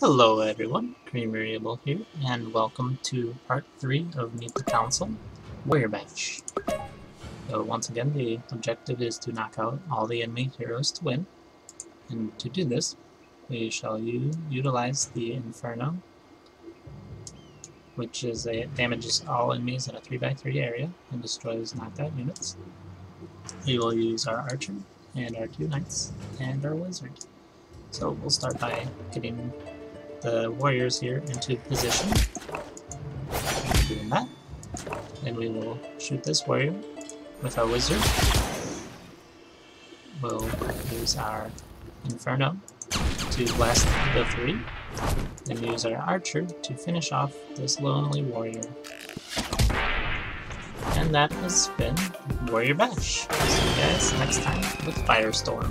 Hello everyone, Krimarieable here, and welcome to part 3 of Meet the Council, Warrior Bash. So once again, the objective is to knock out all the enemy heroes to win. And to do this, we shall utilize the Inferno, which is a, damages all enemies in a 3x3 area and destroys knockout units. We will use our Archer, and our two Knights, and our Wizard. So we'll start by getting the warriors here into position. Doing that. Then we will shoot this warrior with our wizard. We'll use our Inferno to blast the three. Then use our archer to finish off this lonely warrior. And that has been Warrior Bash. See you guys next time with Firestorm.